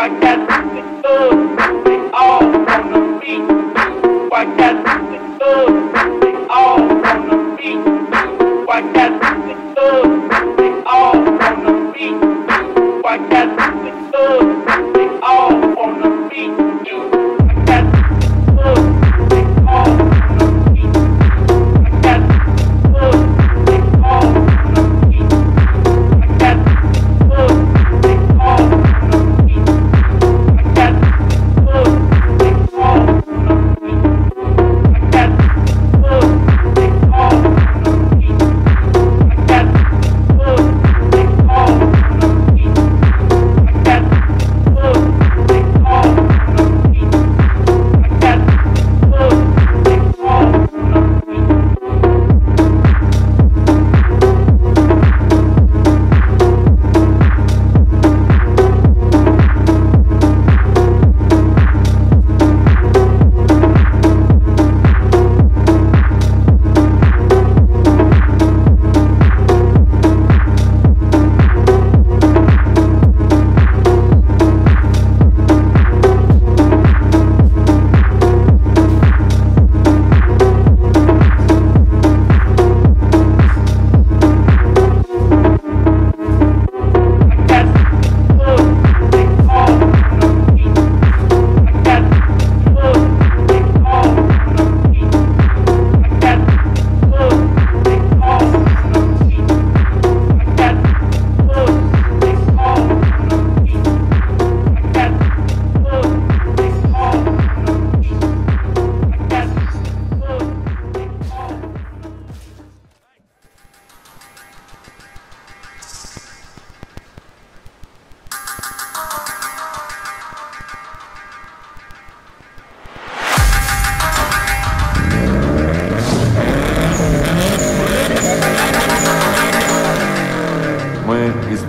I got to do.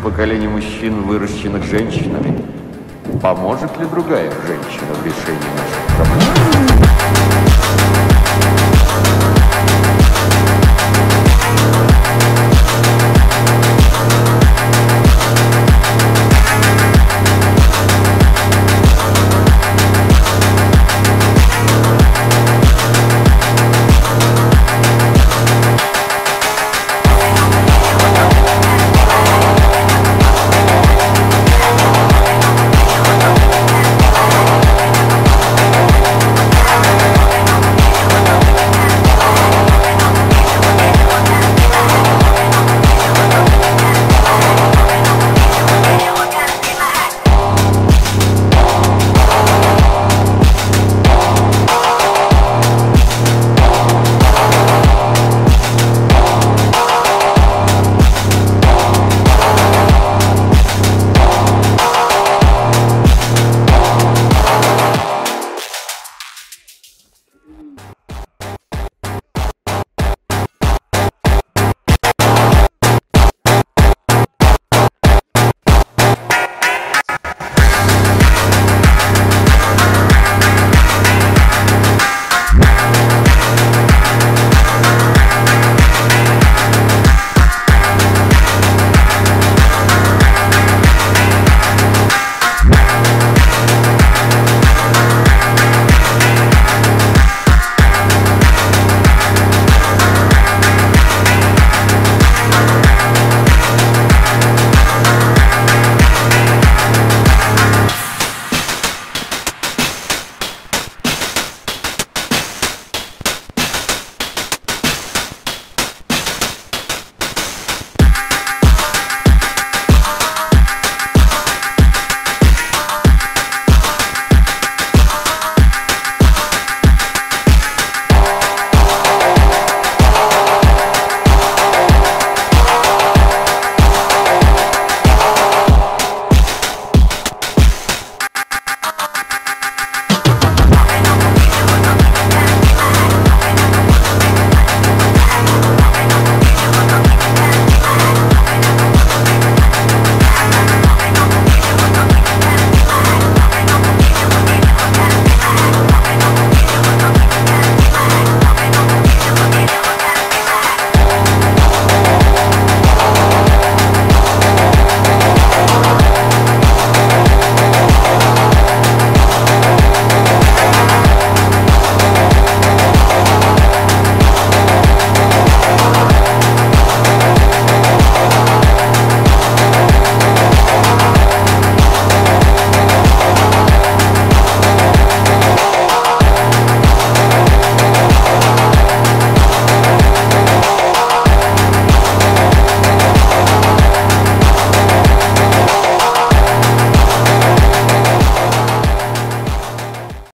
Поколений мужчин, выращенных женщинами? Поможет ли другая женщина в решении наших проблем?